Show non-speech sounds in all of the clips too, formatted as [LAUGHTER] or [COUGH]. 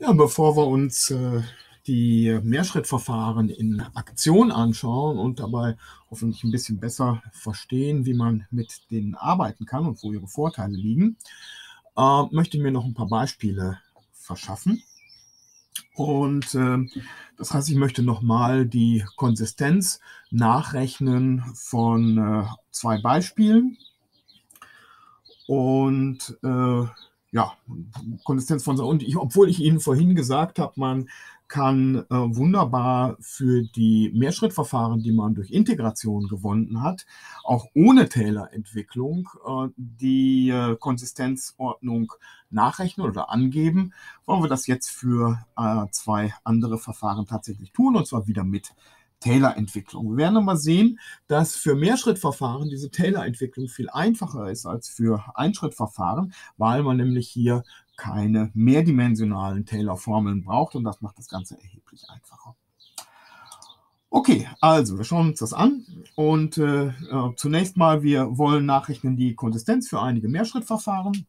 Ja, bevor wir uns äh, die Mehrschrittverfahren in Aktion anschauen und dabei hoffentlich ein bisschen besser verstehen, wie man mit denen arbeiten kann und wo ihre Vorteile liegen, äh, möchte ich mir noch ein paar Beispiele verschaffen. Und äh, das heißt, ich möchte nochmal die Konsistenz nachrechnen von äh, zwei Beispielen. Und äh, ja, Konsistenz von und ich, obwohl ich Ihnen vorhin gesagt habe, man kann äh, wunderbar für die Mehrschrittverfahren, die man durch Integration gewonnen hat, auch ohne Taylor-Entwicklung äh, die äh, Konsistenzordnung nachrechnen oder angeben, wollen wir das jetzt für äh, zwei andere Verfahren tatsächlich tun, und zwar wieder mit Taylor-Entwicklung. Wir werden aber sehen, dass für Mehrschrittverfahren diese Taylor-Entwicklung viel einfacher ist als für Einschrittverfahren, weil man nämlich hier keine mehrdimensionalen Taylor-Formeln braucht und das macht das Ganze erheblich einfacher. Okay, also wir schauen uns das an und äh, äh zunächst mal, wir wollen nachrechnen die Konsistenz für einige Mehrschrittverfahren.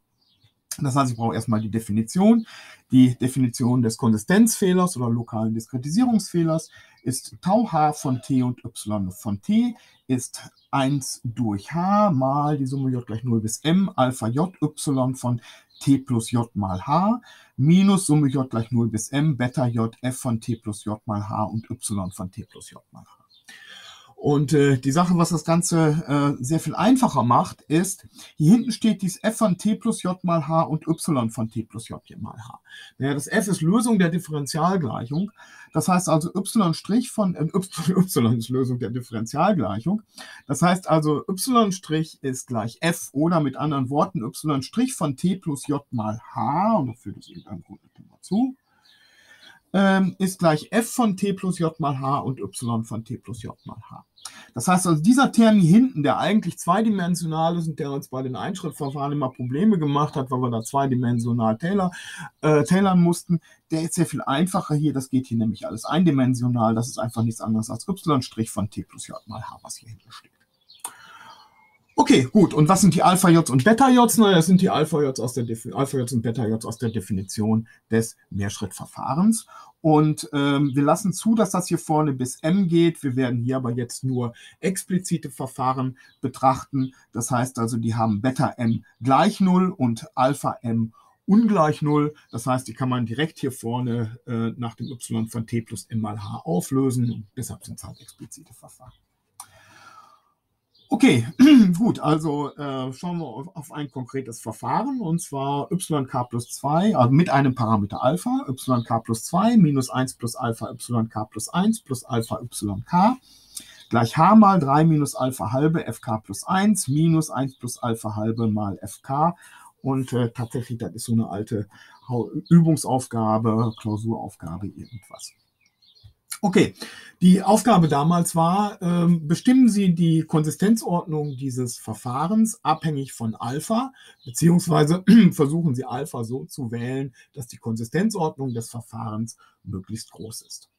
Das heißt, ich brauche erstmal die Definition. Die Definition des Konsistenzfehlers oder lokalen Diskretisierungsfehlers ist Tau h von t und y von t ist 1 durch h mal die Summe j gleich 0 bis m Alpha j y von t plus j mal h minus Summe j gleich 0 bis m Beta j f von t plus j mal h und y von t plus j mal h. Und äh, die Sache, was das Ganze äh, sehr viel einfacher macht, ist, hier hinten steht dies f von t plus j mal h und y von t plus j mal h. Ja, das f ist Lösung der Differentialgleichung. Das heißt also y' von äh, [LAUGHS] y ist Lösung der Differentialgleichung. Das heißt also y' ist gleich f oder mit anderen Worten y' von t plus j mal h, und dafür das irgendein Grund mal zu, ähm, ist gleich f von t plus j mal h und y von t plus j mal h. Das heißt also, dieser Term hier hinten, der eigentlich zweidimensional ist und der uns bei den Einschrittverfahren immer Probleme gemacht hat, weil wir da zweidimensional Taylor, äh, tailern mussten, der ist sehr viel einfacher hier. Das geht hier nämlich alles eindimensional. Das ist einfach nichts anderes als y' von t plus j mal h, was hier hinten steht. Okay, gut. Und was sind die Alpha-Jots und Beta-Jots? Naja, das sind die Alpha-Jots aus der Alpha-Jots und Beta-Jots aus der Definition des Mehrschrittverfahrens. Und ähm, wir lassen zu, dass das hier vorne bis M geht. Wir werden hier aber jetzt nur explizite Verfahren betrachten. Das heißt also, die haben Beta M gleich 0 und Alpha M ungleich 0. Das heißt, die kann man direkt hier vorne äh, nach dem y von t plus m mal h auflösen. Und deshalb sind es halt explizite Verfahren. Okay, [CLEARS THROAT] gut, also äh, schauen wir auf, auf, ein konkretes Verfahren und zwar yk plus 2, also mit einem Parameter Alpha, yk plus 2 minus 1 plus Alpha yk plus 1 plus Alpha yk gleich h mal 3 minus Alpha halbe fk plus 1 minus 1 plus Alpha halbe mal fk und äh, tatsächlich, das ist so eine alte Übungsaufgabe, Klausuraufgabe, irgendwas. Okay, die Aufgabe damals war, ähm, bestimmen Sie die Konsistenzordnung dieses Verfahrens abhängig von Alpha, beziehungsweise [CLEARS THROAT] versuchen Sie Alpha so zu wählen, dass die Konsistenzordnung des Verfahrens möglichst groß ist.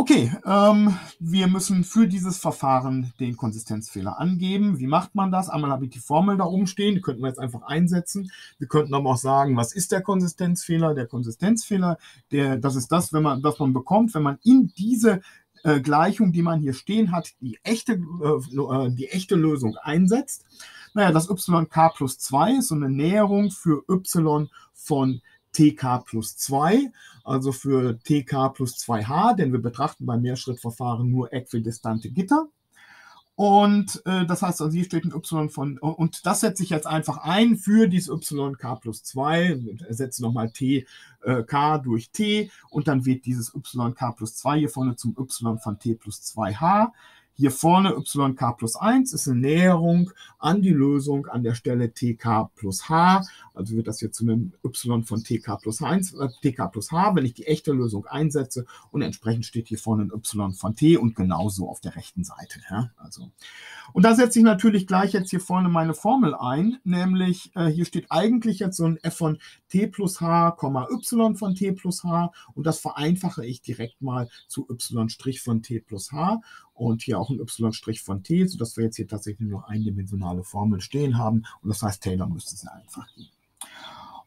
Okay, ähm, wir müssen für dieses Verfahren den Konsistenzfehler angeben. Wie macht man das? Einmal habe ich die Formel da oben stehen, die könnten wir jetzt einfach einsetzen. Wir könnten aber auch sagen, was ist der Konsistenzfehler? Der Konsistenzfehler, der, das ist das, wenn man, was man bekommt, wenn man in diese äh, Gleichung, die man hier stehen hat, die echte, äh, die echte Lösung einsetzt. Naja, das yk plus 2 ist so eine Näherung für y von TK plus 2, also für TK plus 2H, denn wir betrachten beim Mehrschrittverfahren nur äquidistante Gitter. Und äh, das heißt, also hier steht ein y von, und das setze ich jetzt einfach ein für dieses yk plus 2, ersetze nochmal t äh, durch t und dann wird dieses yk plus 2 hier vorne zum y von t plus 2h. Hier vorne yk plus 1 ist eine Näherung an die Lösung an der Stelle tk plus h. Also wird das jetzt zu einem y von tk plus 1, äh, tk plus h, wenn ich die echte Lösung einsetze. Und entsprechend steht hier vorne ein y von t und genauso auf der rechten Seite. Ja? Also, und da setze ich natürlich gleich jetzt hier vorne meine Formel ein, nämlich äh, hier steht eigentlich jetzt so ein f von t plus h, y von t plus h und das vereinfache ich direkt mal zu y' von t plus h und hier auch ein y' von t, sodass wir jetzt hier tatsächlich nur eindimensionale Formeln stehen haben und das heißt, Taylor müsste es einfach geben.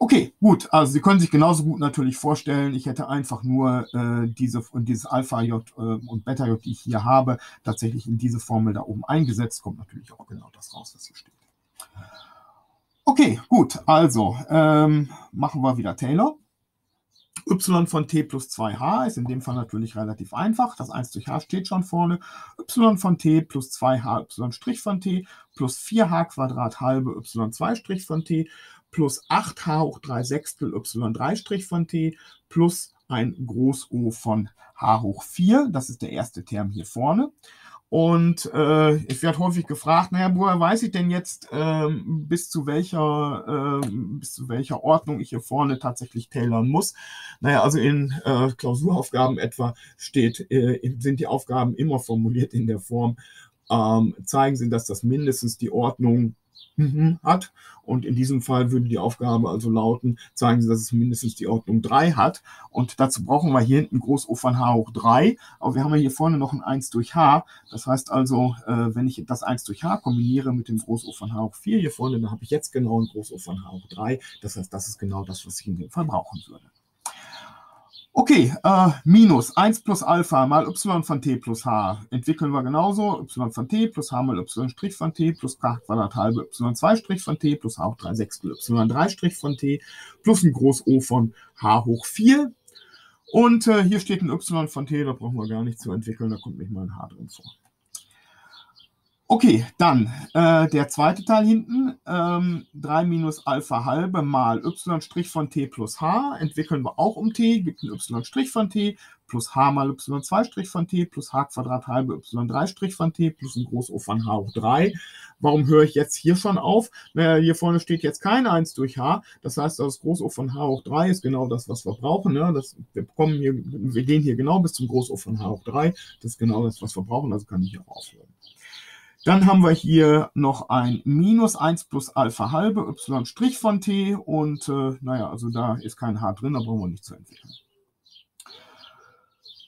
Okay, gut. Also Sie können sich genauso gut natürlich vorstellen, ich hätte einfach nur äh, diese, dieses Alpha-J äh, und Beta-J, die ich hier habe, tatsächlich in diese Formel da oben eingesetzt. Kommt natürlich auch genau das raus, was hier steht. Okay, gut. Also ähm, machen wir wieder Taylor y von t plus 2h ist in dem Fall natürlich relativ einfach. Das 1 durch h steht schon vorne. y von t plus 2h y' von t plus 4h Quadrat halbe y2' von t plus 8h hoch 3 Sechstel y3' von t plus ein Groß-O von h hoch 4. Das ist der erste Term hier vorne. Und äh, ich werde häufig gefragt, naja, woher weiß ich denn jetzt, ähm, bis, zu welcher, äh, bis zu welcher Ordnung ich hier vorne tatsächlich tailern muss? Naja, also in äh, Klausuraufgaben etwa steht, äh, sind die Aufgaben immer formuliert in der Form, ähm, zeigen Sie, dass das mindestens die Ordnung mhm, hat. Und in diesem Fall würde die Aufgabe also lauten, zeigen Sie, dass es mindestens die Ordnung 3 hat. Und dazu brauchen wir hier hinten Groß-O von h hoch 3. Aber wir haben ja hier vorne noch ein 1 durch h. Das heißt also, äh, wenn ich das 1 durch h kombiniere mit dem Groß-O von h hoch 4 hier vorne, dann habe ich jetzt genau ein Groß-O von h hoch 3. Das heißt, das ist genau das, was ich in dem Fall brauchen würde. Okay, äh, minus 1 plus Alpha mal y von t plus h entwickeln wir genauso. y von t plus h mal y' von t plus k Quadrat halbe y2' von t plus h hoch 3 Sechstel y3' von t plus ein Groß O von h hoch 4. Und äh, hier steht ein y von t, da brauchen wir gar nicht zu entwickeln, da kommt nicht mal ein h drin vor. Okay, dann äh, der zweite Teil hinten, ähm, 3 minus Alpha halbe mal y' von t plus h, entwickeln wir auch um t, gibt ein y' von t, plus h mal y2' von t, plus h Quadrat halbe y3' von t, plus ein Groß O von h hoch 3. Warum höre ich jetzt hier schon auf? Naja, hier vorne steht jetzt kein 1 durch h, das heißt, das Groß O von h hoch 3 ist genau das, was wir brauchen. Ne? Das, wir, kommen hier, wir gehen hier genau bis zum Groß O von h hoch 3, das ist genau das, was wir brauchen, also kann ich hier aufhören. Dann haben wir hier noch ein minus 1 plus Alpha halbe y' von t und äh, naja, also da ist kein h drin, da brauchen wir nicht zu entwickeln.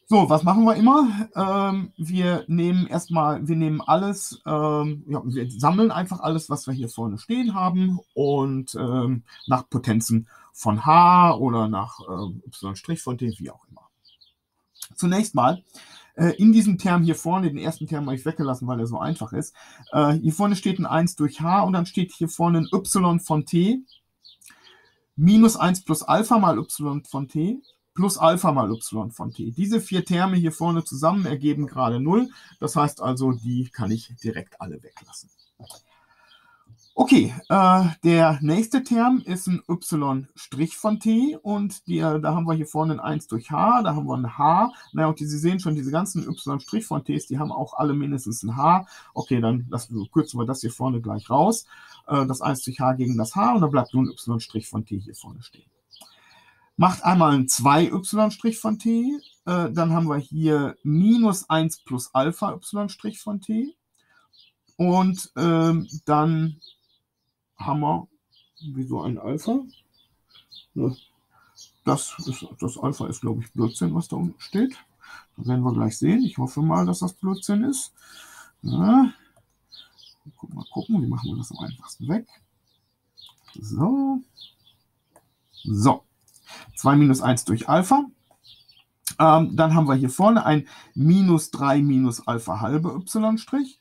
So, was machen wir immer? Ähm, wir nehmen erstmal, wir nehmen alles, ähm, ja, wir sammeln einfach alles, was wir hier vorne stehen haben und ähm, nach Potenzen von h oder nach äh, y' von t, wie auch immer. Zunächst mal äh, in diesem Term hier vorne, den ersten Term habe ich weggelassen, weil er so einfach ist. Äh, hier vorne steht ein 1 durch h und dann steht hier vorne ein y von t minus 1 plus Alpha mal y von t plus Alpha mal y von t. Diese vier Terme hier vorne zusammen ergeben gerade 0. Das heißt also, die kann ich direkt alle weglassen. Okay, äh, der nächste Term ist ein y' von t und die, da haben wir hier vorne ein 1 durch h, da haben wir ein h. Naja, und die, Sie sehen schon, diese ganzen y' von t's, die haben auch alle mindestens ein h. Okay, dann lassen, kürzen wir das hier vorne gleich raus. Äh, das 1 durch h gegen das h und dann bleibt nur ein y' von t hier vorne stehen. Macht einmal ein 2y' von t, äh, dann haben wir hier minus 1 plus Alpha y' von t. Und ähm, dann Hammer wie so ein Alpha. Das, ist, das Alpha ist, glaube ich, Blödsinn, was da unten steht. Das werden wir gleich sehen. Ich hoffe mal, dass das Blödsinn ist. Ja. Mal gucken, wie machen wir das am einfachsten weg. So. So. 2 minus 1 durch Alpha. Ähm, dann haben wir hier vorne ein minus 3 minus Alpha halbe y'.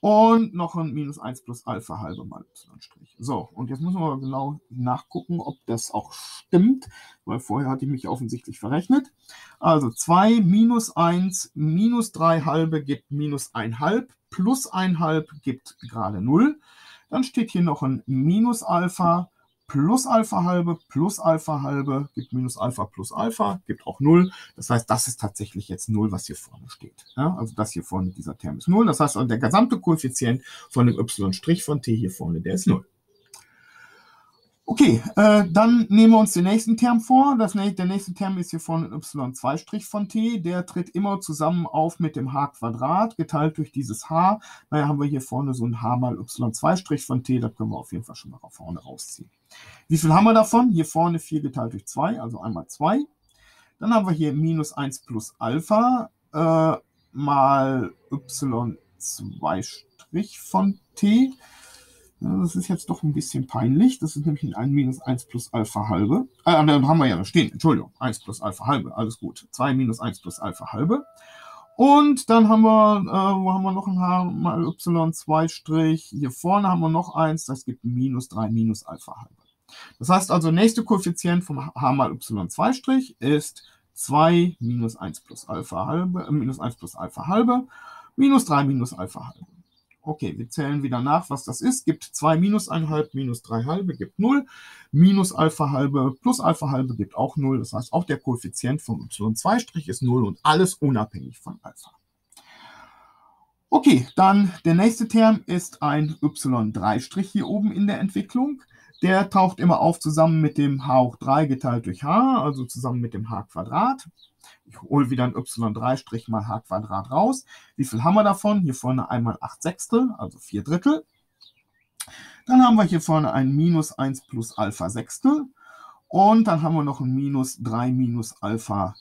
Und noch ein minus 1 plus Alpha halbe mal y'. So, und jetzt müssen wir genau nachgucken, ob das auch stimmt, weil vorher hatte ich mich offensichtlich verrechnet. Also 2 minus 1 minus 3 halbe gibt minus 1 halb, plus 1 halb gibt gerade 0. Dann steht hier noch ein minus Alpha plus Alpha halbe plus Alpha halbe gibt minus Alpha plus Alpha, gibt auch 0. Das heißt, das ist tatsächlich jetzt 0, was hier vorne steht. Ja, also das hier vorne, dieser Term ist 0. Das heißt, der gesamte Koeffizient von dem y' von t hier vorne, der ist 0. Okay, äh, dann nehmen wir uns den nächsten Term vor. Das, der nächste Term ist hier vorne y2' von t. Der tritt immer zusammen auf mit dem h Quadrat, geteilt durch dieses h. Naja, haben wir hier vorne so ein h mal y2' von t. Das können wir auf jeden Fall schon mal vorne rausziehen. Wie viel haben wir davon? Hier vorne 4 geteilt durch 2, also einmal 2. Dann haben wir hier minus 1 plus Alpha äh, mal y2' von t. Das ist jetzt doch ein bisschen peinlich. Das ist nämlich ein minus 1 plus Alpha halbe. Ah, dann haben wir ja da stehen. Entschuldigung. 1 plus Alpha halbe. Alles gut. 2 minus 1 plus Alpha halbe. Und dann haben wir, äh, wo haben wir noch ein H mal Y 2 Strich. Hier vorne haben wir noch eins. Das gibt minus 3 minus Alpha halbe. Das heißt also, nächste Koeffizient vom H mal Y 2 Strich ist 2 minus 1 plus Alpha halbe, äh, minus 1 plus Alpha halbe, minus 3 minus Alpha halbe. Okay, wir zählen wieder nach, was das ist. Gibt 2 minus 1 minus 3 halbe gibt 0. Minus Alpha halbe plus Alpha halbe gibt auch 0. Das heißt, auch der Koeffizient vom y2' ist 0 und alles unabhängig von Alpha. Okay, dann der nächste Term ist ein y3' hier oben in der Entwicklung. Der taucht immer auf zusammen mit dem h hoch 3 geteilt durch h, also zusammen mit dem h Quadrat. Ich hole wieder ein y3' mal h Quadrat raus. Wie viel haben wir davon? Hier vorne einmal 8 Sechstel, also 4 Drittel. Dann haben wir hier vorne ein minus 1 plus Alpha Sechstel. Und dann haben wir noch ein minus 3 minus Alpha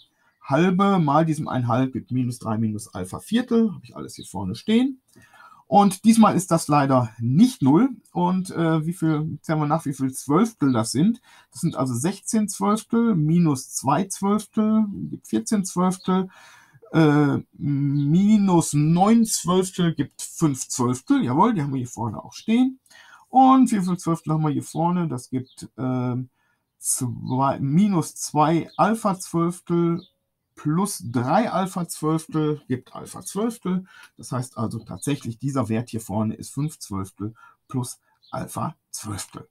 halbe mal diesem 1 halb gibt minus 3 minus Alpha Viertel. Habe ich alles hier vorne stehen. Und diesmal ist das leider nicht 0. Und äh, wie viel, zählen wir nach, wie viel Zwölftel das sind. Das sind also 16 Zwölftel minus 2 Zwölftel, gibt 14 Zwölftel. Äh, minus 9 Zwölftel gibt 5 Zwölftel. Jawohl, die haben wir hier vorne auch stehen. Und wie viel Zwölftel haben wir hier vorne? Das gibt äh, zwei, minus 2 Alpha Zwölftel plus 3 Alpha Zwölftel gibt Alpha Zwölftel. Das heißt also tatsächlich, dieser Wert hier vorne ist 5 Zwölftel plus Alpha Zwölftel.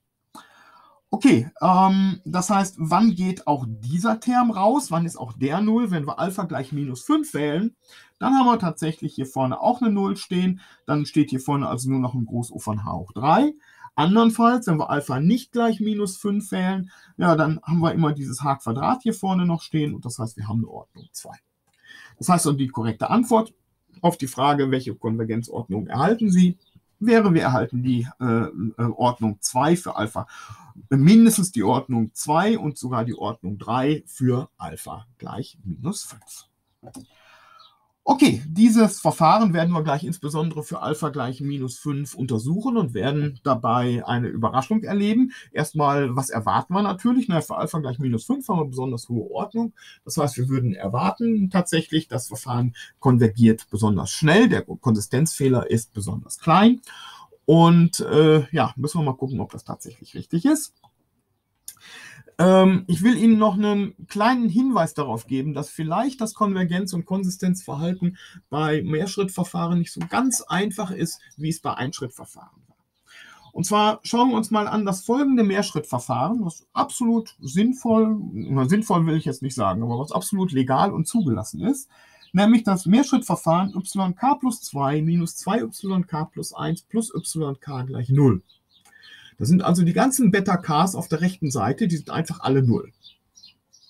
Okay, ähm, das heißt, wann geht auch dieser Term raus? Wann ist auch der 0? Wenn wir Alpha gleich minus 5 wählen, dann haben wir tatsächlich hier vorne auch eine 0 stehen. Dann steht hier vorne also nur noch ein Groß O von h hoch 3. Andernfalls, wenn wir Alpha nicht gleich minus 5 wählen, ja, dann haben wir immer dieses h Quadrat hier vorne noch stehen und das heißt, wir haben eine Ordnung 2. Das heißt, und die korrekte Antwort auf die Frage, welche Konvergenzordnung erhalten Sie, wäre, wir erhalten die äh, äh Ordnung 2 für Alpha, mindestens die Ordnung 2 und sogar die Ordnung 3 für Alpha gleich minus 5. Okay, dieses Verfahren werden wir gleich insbesondere für Alpha gleich minus 5 untersuchen und werden dabei eine Überraschung erleben. Erstmal, was erwarten wir natürlich? Na, für Alpha gleich minus 5 haben wir besonders hohe Ordnung. Das heißt, wir würden erwarten tatsächlich, das Verfahren konvergiert besonders schnell. Der Konsistenzfehler ist besonders klein. Und äh, ja, müssen wir mal gucken, ob das tatsächlich richtig ist. Ähm, ich will Ihnen noch einen kleinen Hinweis darauf geben, dass vielleicht das Konvergenz- und Konsistenzverhalten bei Mehrschrittverfahren nicht so ganz einfach ist, wie es bei Einschrittverfahren war. Und zwar schauen wir uns mal an das folgende Mehrschrittverfahren, was absolut sinnvoll, sinnvoll will ich jetzt nicht sagen, aber was absolut legal und zugelassen ist, nämlich das Mehrschrittverfahren yk plus 2 minus 2yk plus 1 plus yk gleich 0. Das sind also die ganzen Beta-Ks auf der rechten Seite, die sind einfach alle null.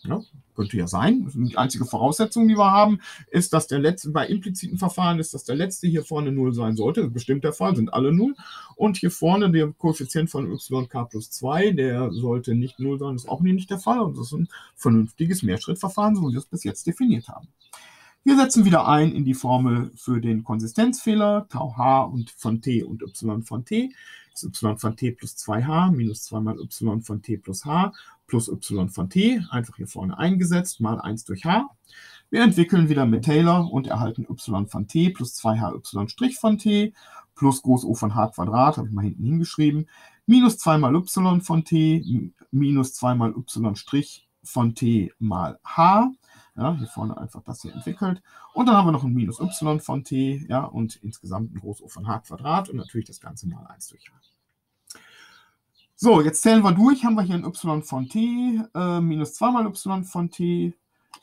Ja, könnte ja sein. Die einzige Voraussetzung, die wir haben, ist, dass der letzte, bei impliziten Verfahren ist, dass der letzte hier vorne 0 sein sollte. Das ist bestimmt der Fall, sind alle 0. Und hier vorne der Koeffizient von yk plus 2, der sollte nicht 0 sein, ist auch nicht der Fall. Und das ist ein vernünftiges Mehrschrittverfahren, so wie wir es bis jetzt definiert haben. Wir setzen wieder ein in die Formel für den Konsistenzfehler, tau h und von t und y von t y von t plus 2h minus 2 mal y von t plus h plus y von t, einfach hier vorne eingesetzt, mal 1 durch h. Wir entwickeln wieder mit Taylor und erhalten y von t plus 2hy' von t plus groß O von h Quadrat, habe ich mal hinten hingeschrieben, minus 2 mal y von t minus 2 mal y' von t mal h ja, hier vorne einfach das hier entwickelt. Und dann haben wir noch ein Minus y von t, ja, und insgesamt ein Groß O von h Quadrat und natürlich das Ganze mal 1 durch h. So, jetzt zählen wir durch. Haben wir hier ein y von t, äh, minus 2 mal y von t. Äh,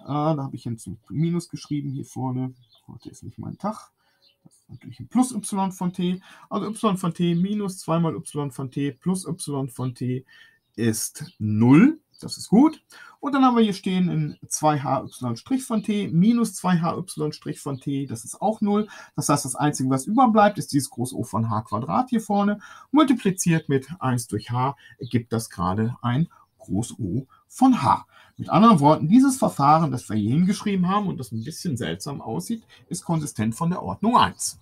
da habe ich jetzt ein Minus geschrieben hier vorne. Heute ist nicht mein Tag. Das ist natürlich ein Plus y von t. Also y von t minus 2 mal y von t plus y von t ist 0. Das ist gut. Und dann haben wir hier stehen in 2hy' von t minus 2hy' von t. Das ist auch 0. Das heißt, das Einzige, was überbleibt, ist dieses Groß O von h Quadrat hier vorne. Multipliziert mit 1 durch h ergibt das gerade ein Groß O von h. Mit anderen Worten, dieses Verfahren, das wir hier hingeschrieben haben und das ein bisschen seltsam aussieht, ist konsistent von der Ordnung 1.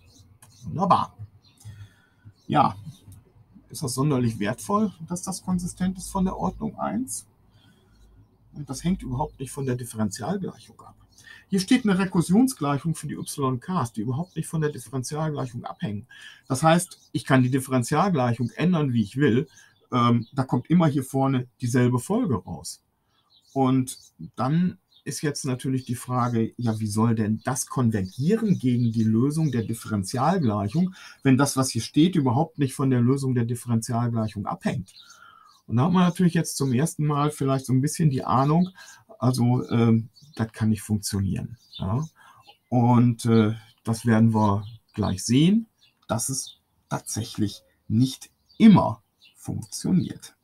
Wunderbar. Ja, Ist das sonderlich wertvoll, dass das konsistent ist von der Ordnung 1? Und das hängt überhaupt nicht von der Differentialgleichung ab. Hier steht eine Rekursionsgleichung für die YKs, die überhaupt nicht von der Differentialgleichung abhängen. Das heißt, ich kann die Differentialgleichung ändern, wie ich will. Ähm, da kommt immer hier vorne dieselbe Folge raus. Und dann ist jetzt natürlich die Frage, ja, wie soll denn das konvergieren gegen die Lösung der Differentialgleichung, wenn das, was hier steht, überhaupt nicht von der Lösung der Differentialgleichung abhängt? Und da hat man natürlich jetzt zum ersten Mal vielleicht so ein bisschen die Ahnung, also ähm, das kann nicht funktionieren. Ja? Und äh, das werden wir gleich sehen, dass es tatsächlich nicht immer funktioniert.